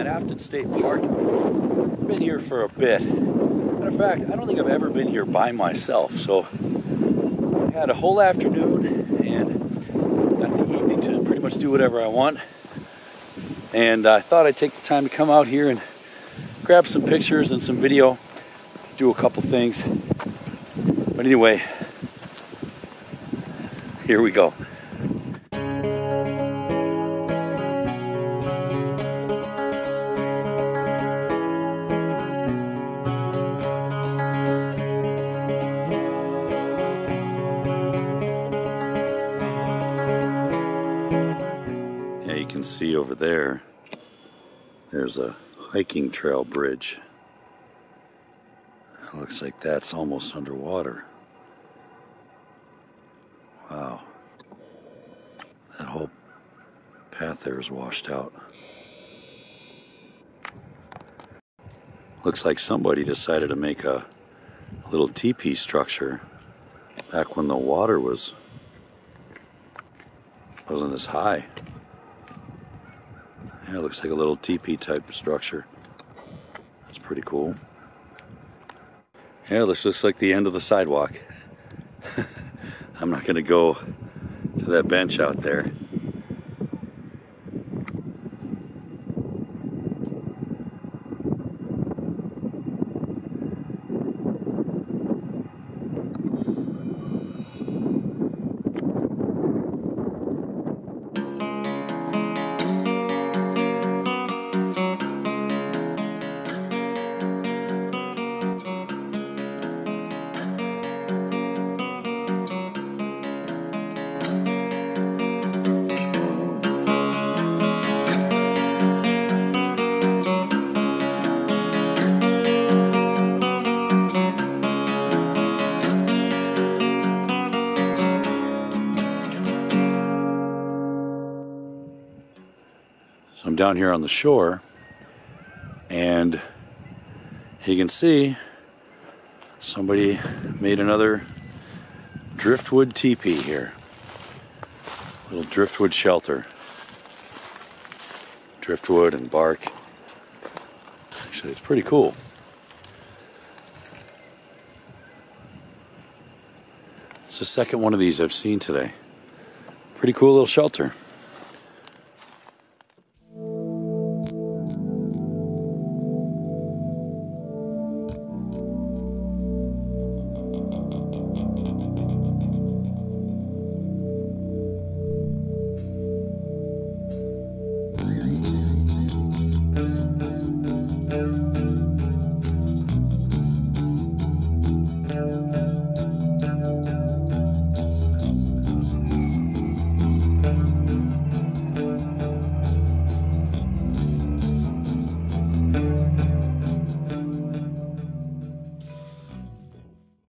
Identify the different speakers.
Speaker 1: at Afton State Park. Been here for a bit. Matter of fact, I don't think I've ever been here by myself. So I had a whole afternoon and got the evening to pretty much do whatever I want. And I thought I'd take the time to come out here and grab some pictures and some video, do a couple things. But anyway, here we go. Can see over there, there's a hiking trail bridge. It looks like that's almost underwater. Wow. That whole path there is washed out. Looks like somebody decided to make a little teepee structure back when the water was wasn't this high. Yeah, it looks like a little teepee type structure. That's pretty cool. Yeah, this looks like the end of the sidewalk. I'm not going to go to that bench out there. So I'm down here on the shore, and you can see somebody made another driftwood teepee here. Little driftwood shelter. Driftwood and bark. Actually, it's pretty cool. It's the second one of these I've seen today. Pretty cool little shelter.